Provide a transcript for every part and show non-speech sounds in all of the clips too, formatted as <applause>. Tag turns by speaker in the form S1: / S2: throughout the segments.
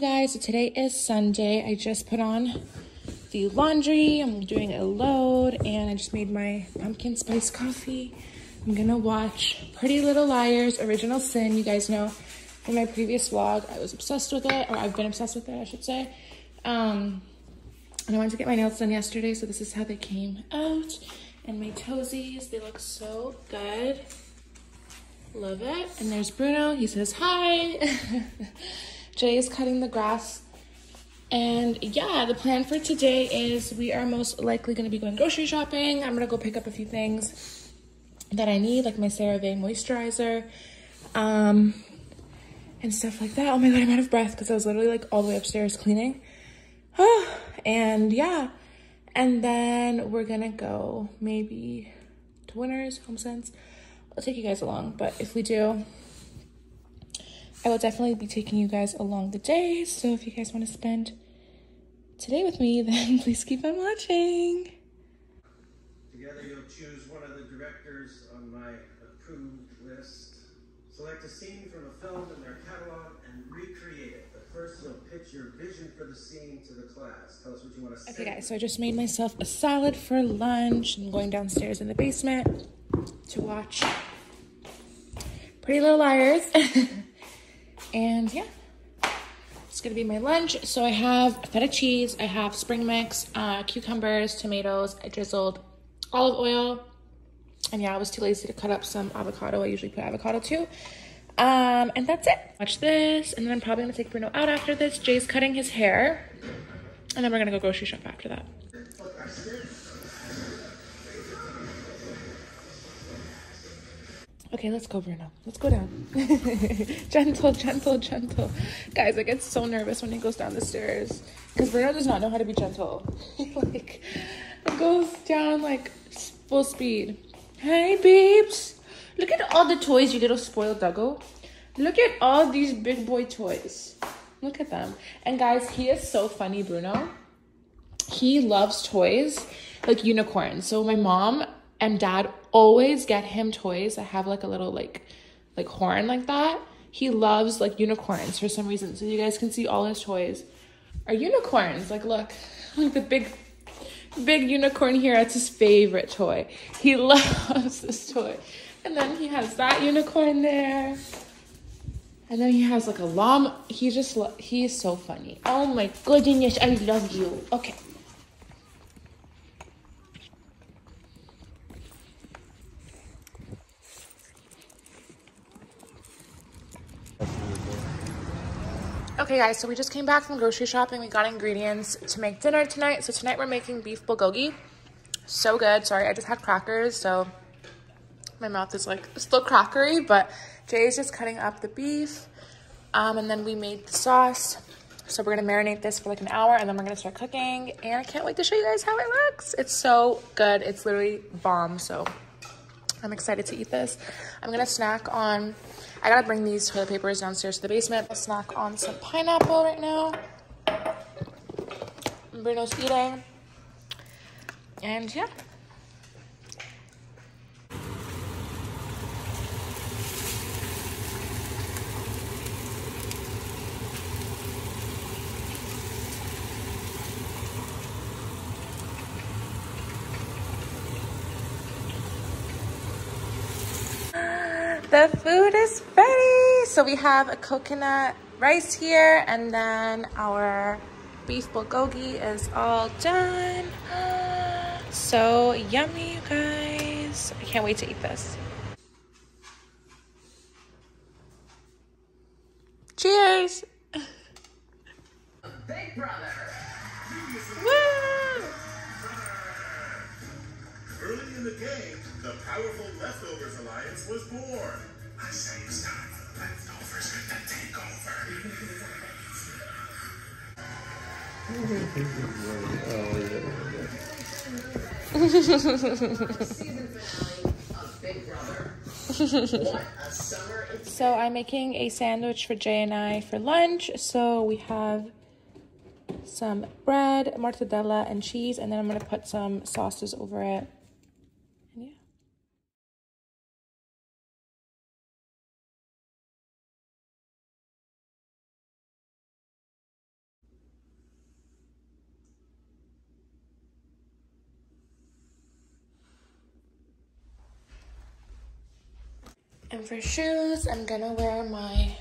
S1: guys. So today is Sunday. I just put on the laundry. I'm doing a load and I just made my pumpkin spice coffee. I'm gonna watch Pretty Little Liars Original Sin. You guys know from my previous vlog, I was obsessed with it, or I've been obsessed with it, I should say. Um, and I wanted to get my nails done yesterday, so this is how they came out. And my toesies, they look so good. Love it. And there's Bruno, he says hi. <laughs> Jay is cutting the grass. And yeah, the plan for today is we are most likely going to be going grocery shopping. I'm going to go pick up a few things that I need, like my CeraVe moisturizer um, and stuff like that. Oh my God, I'm out of breath because I was literally like all the way upstairs cleaning. <sighs> and yeah, and then we're going to go maybe to Winners, HomeSense. I'll take you guys along, but if we do, I will definitely be taking you guys along the day. So if you guys want to spend today with me, <laughs> then please keep on watching.
S2: Together you'll choose one of the directors on my approved list. Select a scene from a film in their catalog and recreate it. But first you'll pitch your vision for the scene to the class. Tell us what you want to say.
S1: Okay guys, so I just made myself a salad for lunch. I'm going downstairs in the basement to watch Pretty Little Liars. <laughs> And yeah, it's gonna be my lunch. So I have feta cheese, I have spring mix, uh, cucumbers, tomatoes, I drizzled olive oil. And yeah, I was too lazy to cut up some avocado. I usually put avocado too. Um, and that's it. Watch this, and then I'm probably gonna take Bruno out after this. Jay's cutting his hair, and then we're gonna go grocery shop after that. Okay, let's go, Bruno. Let's go down. <laughs> gentle, gentle, gentle. Guys, I get so nervous when he goes down the stairs because Bruno does not know how to be gentle. He <laughs> like goes down like full speed. Hey, babes. Look at all the toys, you little spoiled doggo. Look at all these big boy toys. Look at them. And guys, he is so funny, Bruno. He loves toys like unicorns. So my mom and dad always get him toys that have like a little like like horn like that. He loves like unicorns for some reason. So you guys can see all his toys are unicorns. Like look, <laughs> like the big big unicorn here. That's his favorite toy. He <laughs> loves this toy. And then he has that unicorn there. And then he has like a llama. He just, he is so funny. Oh my goodness, I love you. Okay. Okay guys, so we just came back from grocery shopping. We got ingredients to make dinner tonight. So tonight we're making beef bulgogi. So good. Sorry, I just had crackers, so my mouth is like still crackery, but Jay is just cutting up the beef. Um, and then we made the sauce. So we're gonna marinate this for like an hour and then we're gonna start cooking. And I can't wait to show you guys how it looks. It's so good. It's literally bomb. So I'm excited to eat this. I'm gonna snack on I gotta bring these toilet papers downstairs to the basement. I'll snack on some pineapple right now. Bruno's eating. And yeah. The food is ready. So we have a coconut rice here and then our beef bulgogi is all done. <gasps> So yummy, you guys. I can't wait to eat this.
S3: Game, the powerful Leftovers Alliance was born. I say it's time for the Leftovers to take
S1: so I'm making a sandwich for Jay and I for lunch. So we have some bread, mortadella, and cheese, and then I'm gonna put some sauces over it. And for shoes, I'm gonna wear my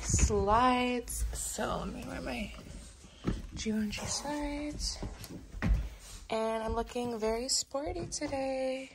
S1: slides. So let me wear my Givenchy slides. And I'm looking very sporty today.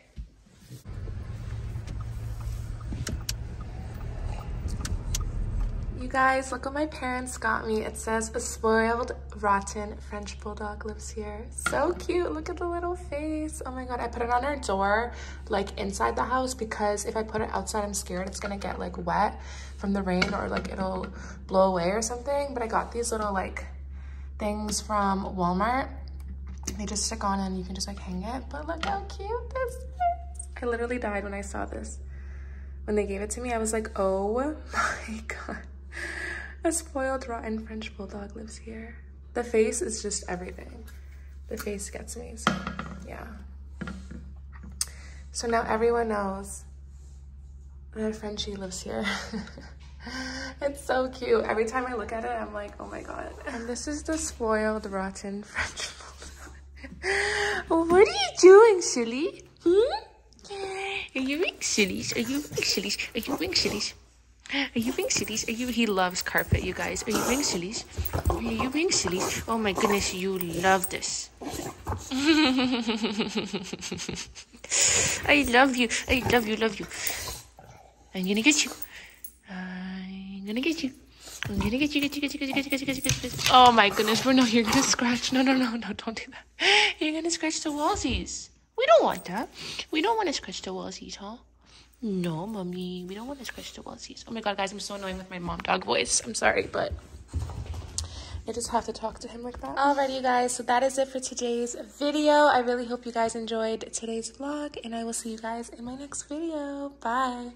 S1: You guys, look what my parents got me. It says a spoiled, rotten French bulldog lives here. So cute. Look at the little face. Oh my god, I put it on our door, like inside the house, because if I put it outside, I'm scared it's gonna get like wet from the rain or like it'll blow away or something. But I got these little like things from Walmart. They just stick on and you can just like hang it. But look how cute this is. I literally died when I saw this. When they gave it to me, I was like, oh <laughs> my god. A spoiled, rotten French bulldog lives here. The face is just everything. The face gets me, so yeah. So now everyone knows that a Frenchie lives here. <laughs> it's so cute. Every time I look at it, I'm like, oh my god. And this is the spoiled, rotten French bulldog. <laughs> what are you doing, silly? Hmm? Are you being silly? Are you being silly? Are you being silly? Are you being silly? Are you? He loves carpet, you guys. Are you being silly? Are you being silly? Oh my goodness, you love this. <laughs> I love you. I love you. Love you. I'm gonna get you. I'm gonna get you. I'm gonna get you, get you, get you, get you, get you, get you, get you, get you. Get you. Oh my goodness, Bruno, you're gonna scratch. No, no, no, no, don't do that. You're gonna scratch the wallsies. We don't want that. We don't want to scratch the wallsies, huh? No, mommy, we don't want to scratch the wallsies. Oh my god, guys, I'm so annoying with my mom dog voice. I'm sorry, but I just have to talk to him like that. Alrighty, you guys, so that is it for today's video. I really hope you guys enjoyed today's vlog, and I will see you guys in my next video. Bye.